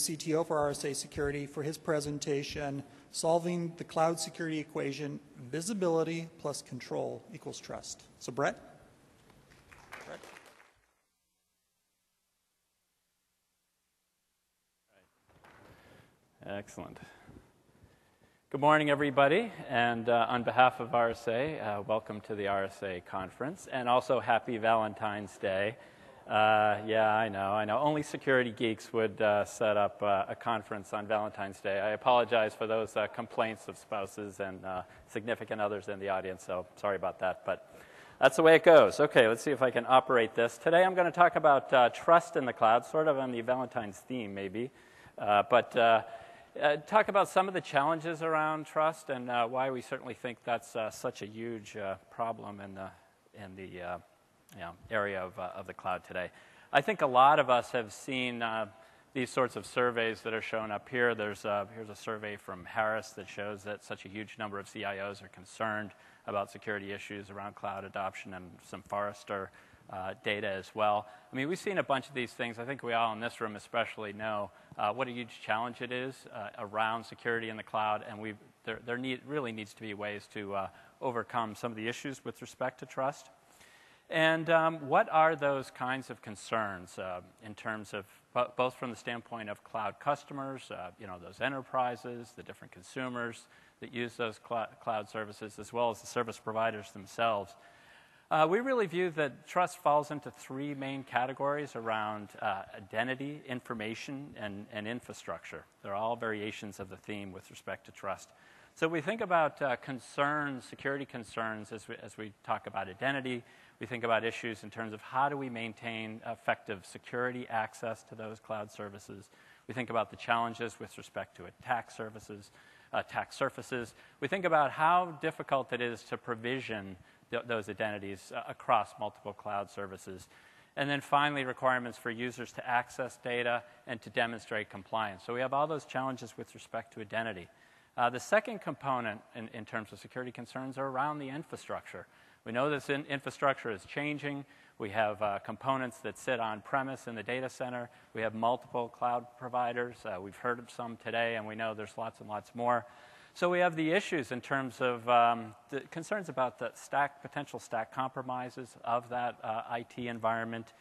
CTO for RSA Security, for his presentation, Solving the Cloud Security Equation, Visibility plus Control equals Trust. So, Bret? Excellent. Good morning, everybody. And uh, on behalf of RSA, uh, welcome to the RSA conference. And also, happy Valentine's Day. Uh, yeah, I know, I know. Only security geeks would uh, set up uh, a conference on Valentine's Day. I apologize for those uh, complaints of spouses and significant others in the audience, so sorry about that. But that's the way it goes. Okay, let's see if I can operate this. Today I'm going to talk about trust in the cloud, sort of on the Valentine's theme, maybe. but uh, talk about some of the challenges around trust and uh, why we certainly think that's uh, such a huge uh, problem in the, in the uh, you know, area of, uh, of the cloud today. I think a lot of us have seen these sorts of surveys that are shown up here. There's a, here's a survey from Harris that shows that such a huge number of CIOs are concerned about security issues around cloud adoption and some Forrester uh, data as well. I mean, we've seen a bunch of these things. I think we all in this room especially know uh, what a huge challenge it is uh, around security in the cloud, and we there, there need, really needs to be ways to uh, overcome some of the issues with respect to trust. And um, what are those kinds of concerns uh, in terms of both from the standpoint of cloud customers, uh, you know, those enterprises, the different consumers that use those cl- cloud services, as well as the service providers themselves? Uh, we really view that trust falls into three main categories around uh, identity, information, and, and, infrastructure. They're all variations of the theme with respect to trust. So we think about uh, concerns, security concerns, as we, as we talk about identity. We think about issues in terms of how do we maintain effective security access to those cloud services. We think about the challenges with respect to attack services, attack surfaces. We think about how difficult it is to provision th- those identities uh, across multiple cloud services. And then finally, requirements for users to access data and to demonstrate compliance. So we have all those challenges with respect to identity. Uh, the second component in, in, terms of security concerns are around the infrastructure. We know this in, infrastructure is changing. We have uh, components that sit on premise in the data center. We have multiple cloud providers. Uh, we've heard of some today, and we know there's lots and lots more. So we have the issues in terms of um, the concerns about the stack, potential stack compromises of that uh, IT environment,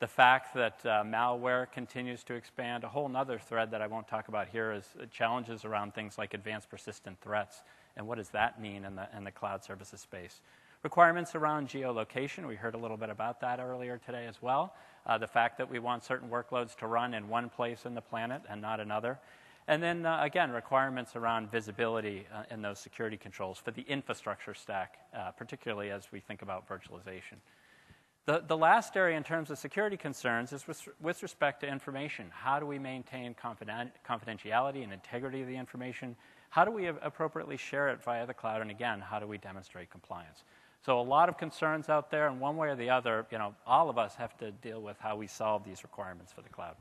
the fact that uh, malware continues to expand. A whole other thread that I won't talk about here is challenges around things like advanced persistent threats and what does that mean in the, in the cloud services space. Requirements around geolocation, we heard a little bit about that earlier today as well. Uh, the fact that we want certain workloads to run in one place in the planet and not another. And then, uh, again, requirements around visibility uh, in those security controls for the infrastructure stack, uh, particularly as we think about virtualization. The, the last area in terms of security concerns is with, with respect to information. How do we maintain confident, confidentiality and integrity of the information? How do we appropriately share it via the cloud? And again, how do we demonstrate compliance? So a lot of concerns out there, and one way or the other, you know, all of us have to deal with how we solve these requirements for the cloud.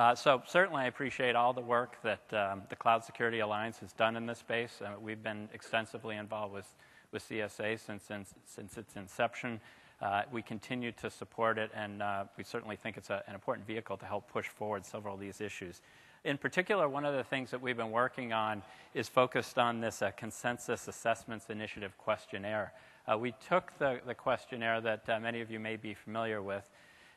Uh, so certainly I appreciate all the work that um, the Cloud Security Alliance has done in this space. Uh, we've been extensively involved with, with CSA since, since, since its inception. Uh, we continue to support it, and uh, we certainly think it's a, an important vehicle to help push forward several of these issues. In particular, one of the things that we've been working on is focused on this uh, Consensus Assessments Initiative questionnaire. Uh, we took the, the questionnaire that many of you may be familiar with,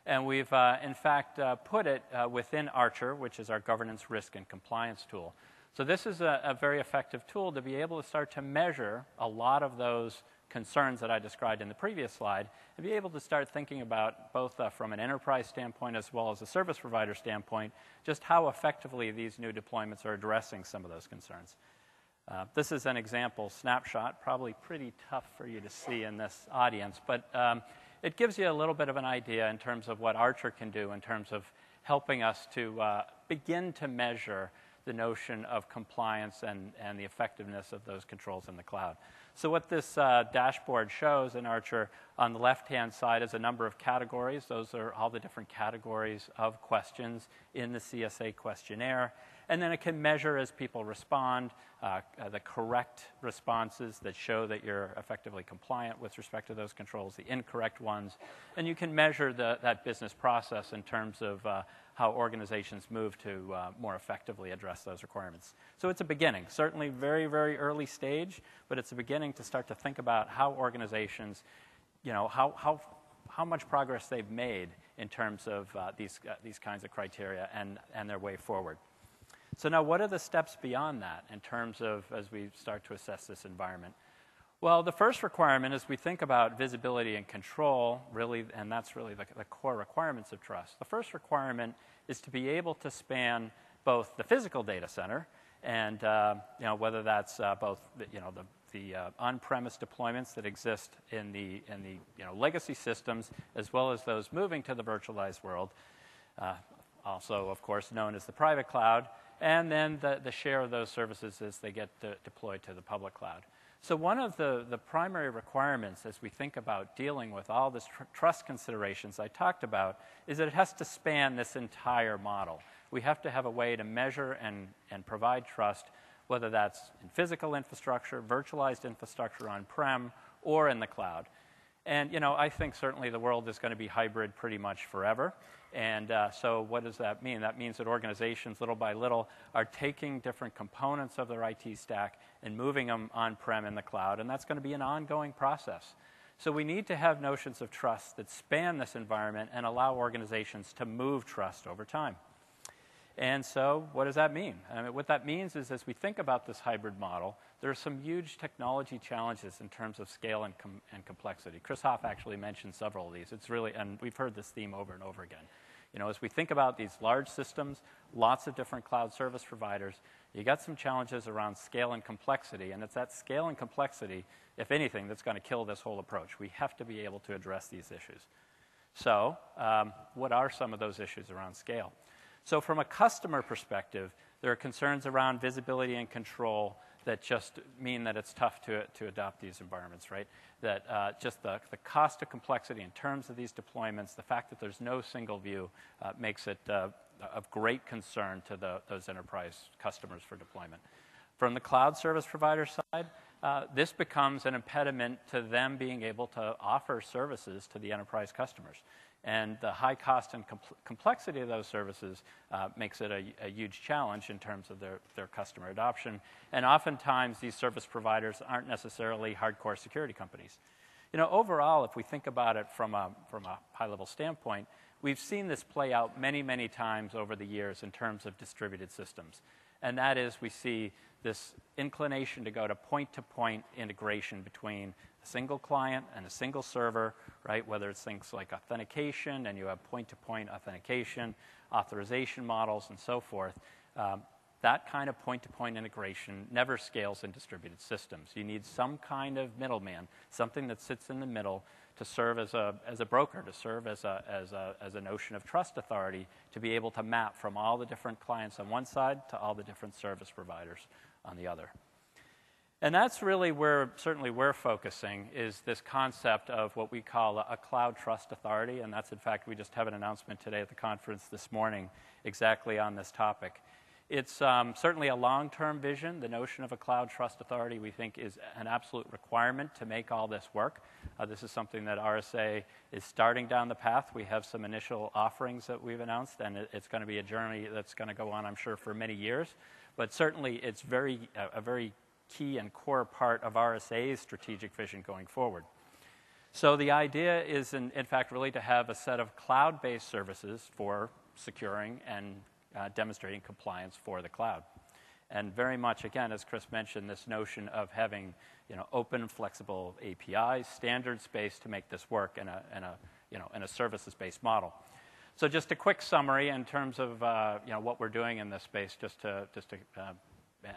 and we've, uh, in fact, uh, put it uh, within Archer, which is our governance, risk, and compliance tool. So, this is a, a, very effective tool to be able to start to measure a lot of those concerns that I described in the previous slide and be able to start thinking about both uh, from an enterprise standpoint as well as a service provider standpoint just how effectively these new deployments are addressing some of those concerns. Uh, this is an example snapshot, probably pretty tough for you to see in this audience, but um, it gives you a little bit of an idea in terms of what Archer can do in terms of helping us to uh, begin to measure the notion of compliance and, and the effectiveness of those controls in the cloud. So, what this uh, dashboard shows in Archer on the left hand side is a number of categories. Those are all the different categories of questions in the CSA questionnaire. And then it can measure as people respond uh, uh, the correct responses that show that you're effectively compliant with respect to those controls, the incorrect ones. And you can measure the, that business process in terms of uh, how organizations move to uh, more effectively address those requirements. So it's a beginning, certainly very, very early stage, but it's a beginning to start to think about how organizations, you know, how, how, how much progress they've made in terms of uh, these, uh, these kinds of criteria and, and their way forward. So, now what are the steps beyond that in terms of as we start to assess this environment? Well, the first requirement is we think about visibility and control, really, and that's really the, the, core requirements of trust. The first requirement is to be able to span both the physical data center and uh, you know, whether that's uh, both the, you know, the, the uh, on-premise deployments that exist in the, in the you know, legacy systems, as well as those moving to the virtualized world, uh, also, of course, known as the private cloud, and then the, the share of those services as they get de- deployed to the public cloud. So, one of the, the primary requirements as we think about dealing with all this tr- trust considerations I talked about is that it has to span this entire model. We have to have a way to measure and, and provide trust, whether that's in physical infrastructure, virtualized infrastructure on prem, or in the cloud. And, you know, I think certainly the world is going to be hybrid pretty much forever. And uh, so, what does that mean? That means that organizations, little by little, are taking different components of their IT stack and moving them on prem in the cloud. And that's going to be an ongoing process. So, we need to have notions of trust that span this environment and allow organizations to move trust over time. And so, what does that mean? I mean, what that means is, as we think about this hybrid model, there are some huge technology challenges in terms of scale and, com- and complexity. Chris Hoff actually mentioned several of these. It's really, and we've heard this theme over and over again. You know, as we think about these large systems, lots of different cloud service providers, you got some challenges around scale and complexity, and it's that scale and complexity, if anything, that's going to kill this whole approach. We have to be able to address these issues. So, um, what are some of those issues around scale? So, from a customer perspective, there are concerns around visibility and control that just mean that it's tough to, to adopt these environments, right? That uh, just the, the cost of complexity in terms of these deployments, the fact that there's no single view uh, makes it uh, of great concern to the, those enterprise customers for deployment. From the cloud service provider side, uh, this becomes an impediment to them being able to offer services to the enterprise customers. And the high cost and complexity of those services uh, makes it a, a, huge challenge in terms of their, their customer adoption. And oftentimes, these service providers aren't necessarily hardcore security companies. You know, overall, if we think about it from a, from a high level standpoint, we've seen this play out many, many times over the years in terms of distributed systems. And that is, we see this inclination to go to point to point integration between a single client and a single server, right? Whether it's things like authentication and you have point to point authentication, authorization models, and so forth. Um, that kind of point to point integration never scales in distributed systems. You need some kind of middleman, something that sits in the middle to serve as a, as a broker, to serve as a, as, a, as a notion of trust authority, to be able to map from all the different clients on one side to all the different service providers on the other. And that's really where certainly we're focusing is this concept of what we call a, a, cloud trust authority. And that's, in fact, we just have an announcement today at the conference this morning exactly on this topic. It's um, certainly a long term vision. The notion of a cloud trust authority, we think, is an absolute requirement to make all this work. Uh, this is something that RSA is starting down the path. We have some initial offerings that we've announced, and it, it's going to be a journey that's going to go on, I'm sure, for many years. But certainly, it's very, a, a very key and core part of RSA's strategic vision going forward. So the idea is, in, in fact, really to have a set of cloud based services for securing and uh, demonstrating compliance for the cloud. And very much, again, as Chris mentioned, this notion of having you know, open, flexible APIs, standards based to make this work in a, in a, you know, in a services based model. So, just a quick summary in terms of uh, you know, what we're doing in this space, just to, just to uh,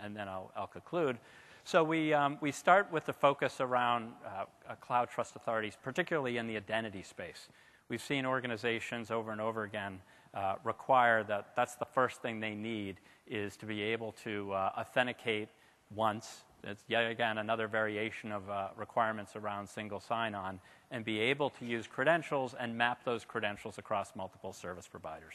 and then I'll, I'll conclude. So we, um, we start with the focus around uh, cloud trust authorities, particularly in the identity space. We've seen organizations over and over again uh, require that that's the first thing they need is to be able to uh, authenticate once it's yet again another variation of uh, requirements around single sign on, and be able to use credentials and map those credentials across multiple service providers.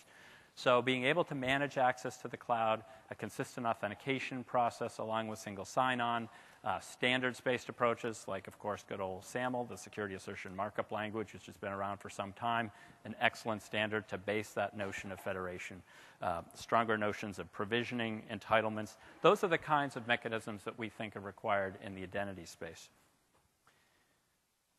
So, being able to manage access to the cloud, a consistent authentication process along with single sign on, uh, standards based approaches, like, of course, good old SAML, the security assertion markup language, which has been around for some time, an excellent standard to base that notion of federation. Uh, stronger notions of provisioning, entitlements. Those are the kinds of mechanisms that we think are required in the identity space.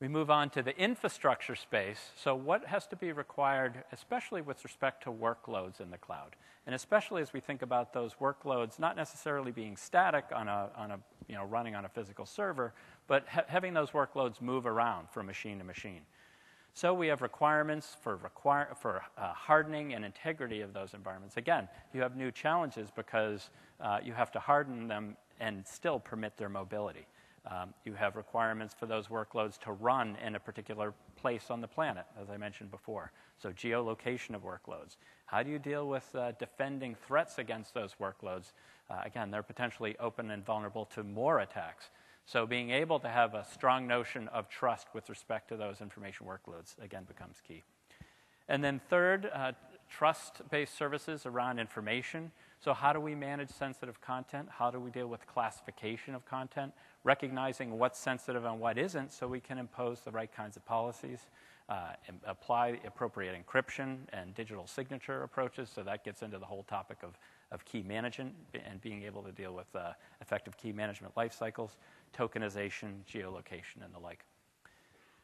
We move on to the infrastructure space. So, what has to be required, especially with respect to workloads in the cloud? And especially as we think about those workloads not necessarily being static on a, on a you know, running on a physical server, but ha- having those workloads move around from machine to machine. So we have requirements for, require, for uh, hardening and integrity of those environments. Again, you have new challenges because uh, you have to harden them and still permit their mobility. Um, you have requirements for those workloads to run in a particular place on the planet, as I mentioned before. So, geolocation of workloads. How do you deal with uh, defending threats against those workloads? Uh, again, they're potentially open and vulnerable to more attacks. So, being able to have a strong notion of trust with respect to those information workloads, again, becomes key. And then, third, uh, trust based services around information. So, how do we manage sensitive content? How do we deal with classification of content? Recognizing what's sensitive and what isn't so we can impose the right kinds of policies, uh, apply appropriate encryption and digital signature approaches. So that gets into the whole topic of, of key management and being able to deal with uh, effective key management life cycles, tokenization, geolocation, and the like.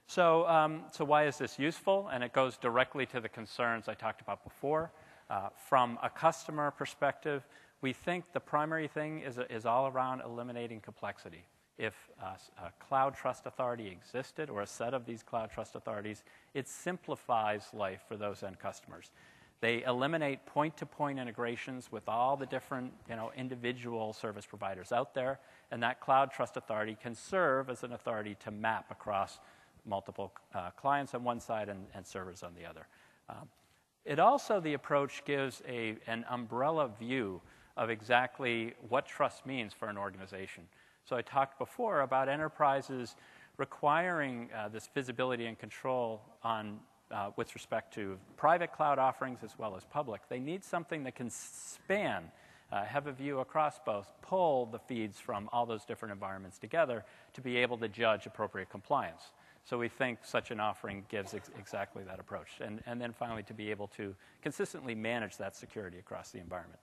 So, um, so why is this useful? And it goes directly to the concerns I talked about before. Uh, from a customer perspective, we think the primary thing is, is all around eliminating complexity if a, a, cloud trust authority existed or a set of these cloud trust authorities, it simplifies life for those end customers. They eliminate point to point integrations with all the different you know, individual service providers out there, and that cloud trust authority can serve as an authority to map across multiple uh, clients on one side and, and, servers on the other. Um, it also, the approach gives a, an umbrella view of exactly what trust means for an organization. So I talked before about enterprises requiring uh, this visibility and control on, uh, with respect to private cloud offerings as well as public. They need something that can span, uh, have a view across both, pull the feeds from all those different environments together to be able to judge appropriate compliance. So we think such an offering gives ex- exactly that approach. And, and then finally, to be able to consistently manage that security across the environment.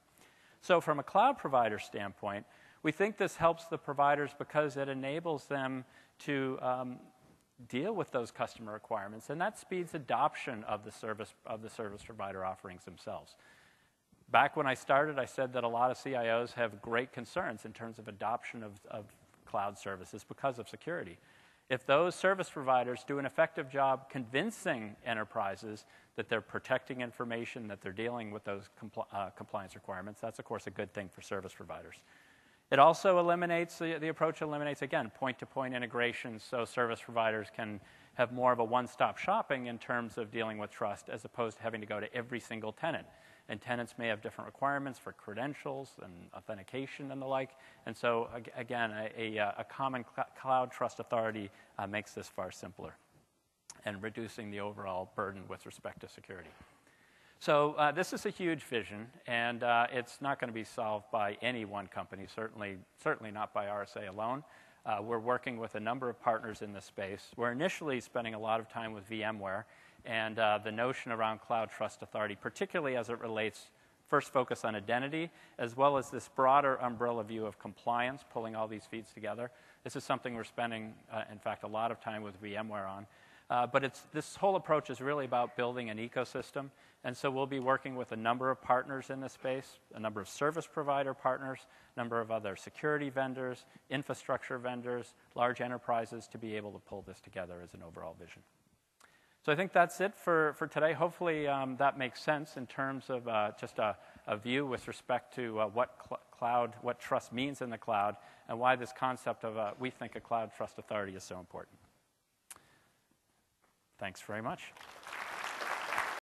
So, from a cloud provider standpoint, we think this helps the providers because it enables them to um, deal with those customer requirements, and that speeds adoption of the service of the service provider offerings themselves. Back when I started, I said that a lot of CIOs have great concerns in terms of adoption of, of cloud services because of security. If those service providers do an effective job convincing enterprises that they're protecting information, that they're dealing with those compl- uh, compliance requirements, that's of course a good thing for service providers. It also eliminates, the, the approach eliminates, again, point to point integration so service providers can have more of a one stop shopping in terms of dealing with trust as opposed to having to go to every single tenant. And tenants may have different requirements for credentials and authentication and the like. And so, again, a, a, a common cl- cloud trust authority uh, makes this far simpler and reducing the overall burden with respect to security. So uh, this is a huge vision, and uh, it's not going to be solved by any one company, certainly, certainly not by RSA alone. Uh, we're working with a number of partners in this space. We're initially spending a lot of time with VMware and uh, the notion around Cloud Trust Authority, particularly as it relates first focus on identity, as well as this broader umbrella view of compliance, pulling all these feeds together. This is something we're spending, uh, in fact, a lot of time with VMware on. Uh, but this whole approach is really about building an ecosystem. And so we'll be working with a number of partners in this space, a number of service provider partners, a number of other security vendors, infrastructure vendors, large enterprises to be able to pull this together as an overall vision. So I think that's it for, for today. Hopefully um, that makes sense in terms of uh, just a, a, view with respect to uh, what cl- cloud, what trust means in the cloud, and why this concept of, uh, we think, a cloud trust authority is so important. Thanks very much.